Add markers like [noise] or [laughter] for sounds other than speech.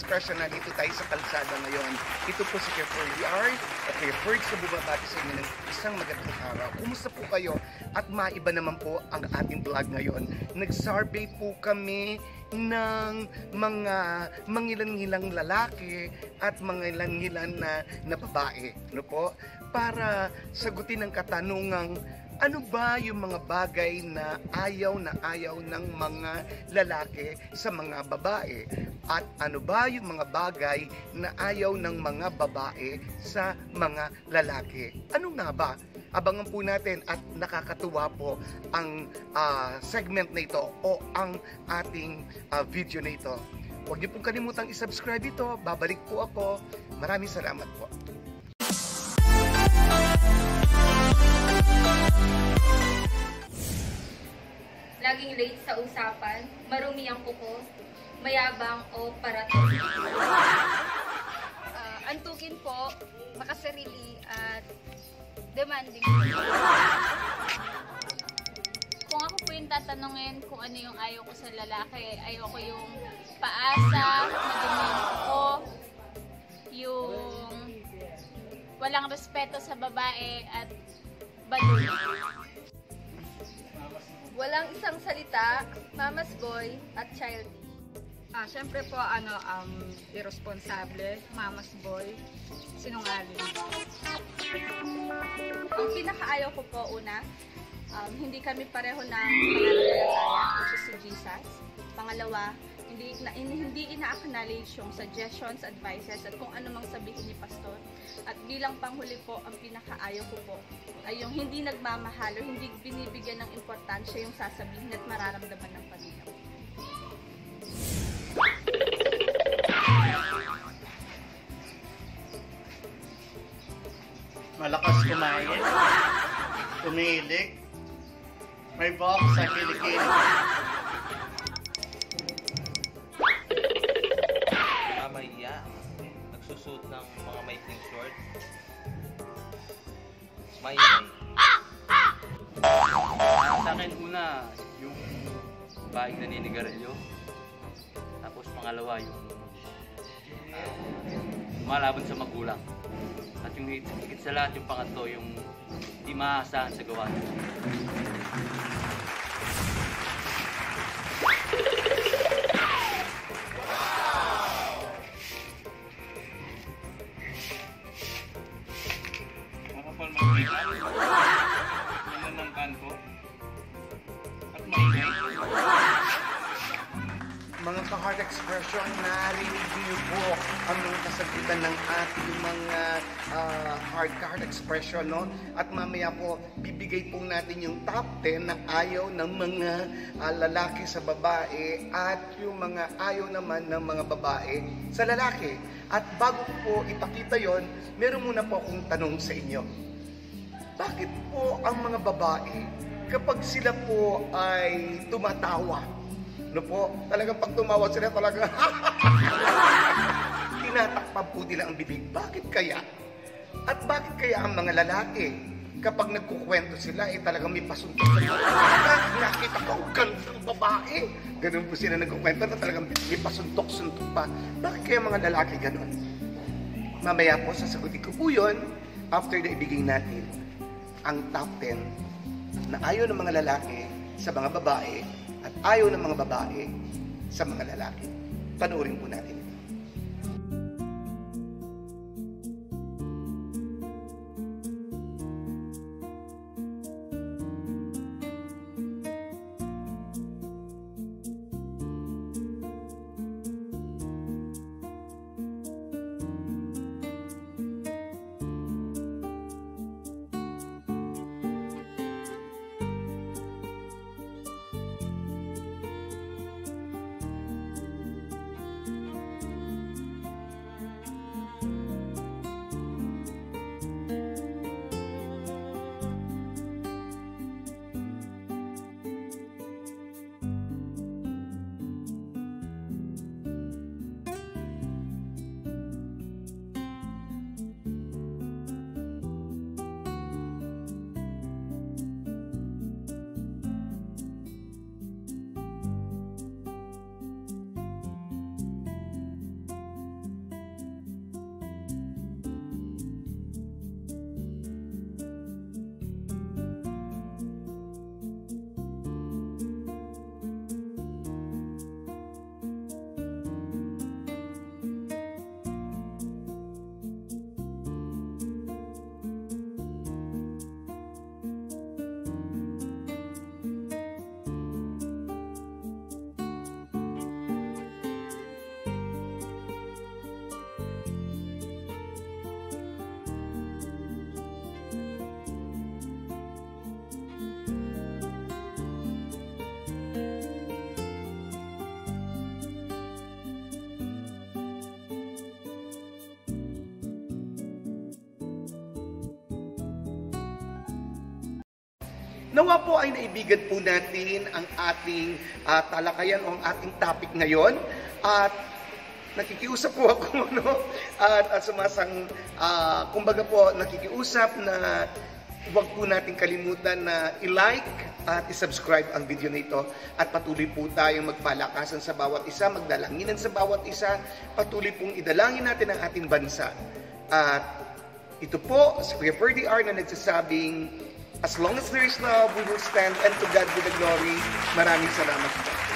Expression na dito tayo sa kalsada ngayon. Ito po si Kuya Ferdy R. At Ferdy sa bubabati sa inyo ng isang magandang araw. Kumusta po kayo? At maiba naman po ang ating vlog ngayon. Nag-survey po kami ng mga mangilan-ngilang lalaki at mangilan-ngilan na, na babae. Ano po? Para sagutin ang katanungang ano ba yung mga bagay na ayaw na ayaw ng mga lalaki sa mga babae? At ano ba yung mga bagay na ayaw ng mga babae sa mga lalaki? Ano nga ba? Abangan po natin at nakakatuwa po ang uh, segment na ito o ang ating uh, video na ito. Huwag niyo pong kalimutang isubscribe ito. Babalik po ako. Maraming salamat po. Laging late sa usapan, marumi ang kuko, mayabang o parating. Uh, antukin po, makasarili at demanding. Kung ako po yung tatanungin kung ano yung ayaw ko sa lalaki, ayoko yung paasa, maduming ko, yung walang respeto sa babae at baduy. Walang isang salita, mama's boy at childish. Ah, syempre po ano um irresponsible, mama's boy, sinungaling. Ang pinakaayaw ko po una, um, hindi kami pareho ng pananampalataya, which is si Jesus. Pangalawa, hindi, na, hindi ina-acknowledge yung suggestions, advices, at kung ano mang sabihin ni pastor. At bilang panghuli po, ang pinakaayaw ko po ay yung hindi nagmamahal o hindi binibigyan ng importansya yung sasabihin at mararamdaman ng pamilya. Malakas kumain, tumilig, may box sa kilikili. Maingay. Sa akin una, yung baing naninigarilyo. Tapos pangalawa, yung lumalaban sa magulang. At yung higit sa lahat, yung pangatlo, yung di maasahan sa gawa expression, narinig niyo po ang mga kasagutan ng ating mga uh, heart heart expression, no? At mamaya po, bibigay po natin yung top 10 na ayaw ng mga uh, lalaki sa babae at yung mga ayaw naman ng mga babae sa lalaki. At bago po ipakita yon, meron muna po akong tanong sa inyo. Bakit po ang mga babae, kapag sila po ay tumatawa, no po, talagang pag tumawa sila talaga, [laughs] tinatakpan po nila ang bibig. Bakit kaya? At bakit kaya ang mga lalaki, kapag nagkukwento sila, eh talagang may pasuntok sa Nakita ko ang gandang babae. Ganun po sila nagkukwento na talagang may pasuntok-suntok pa. Bakit kaya mga lalaki ganun? Mamaya po, sasagutin ko po yun after na ibigay natin ang top 10 na ayaw ng mga lalaki sa mga babae at ayaw ng mga babae sa mga lalaki. Panoorin po natin Nawa po ay naibigan po natin ang ating ah, talakayan o ang ating topic ngayon. At nakikiusap po [laughs] ako, no? At, at sumasang, ah, kumbaga po, nakikiusap na huwag po natin kalimutan na i-like at i-subscribe ang video na ito at patuloy po tayong magpalakasan sa bawat isa, magdalanginan sa bawat isa, patuloy pong idalangin natin ang ating bansa. At ito po, si Kuya Ferdy R na nagsasabing, as long as there is love, we will stand and to God be the glory. Maraming salamat po.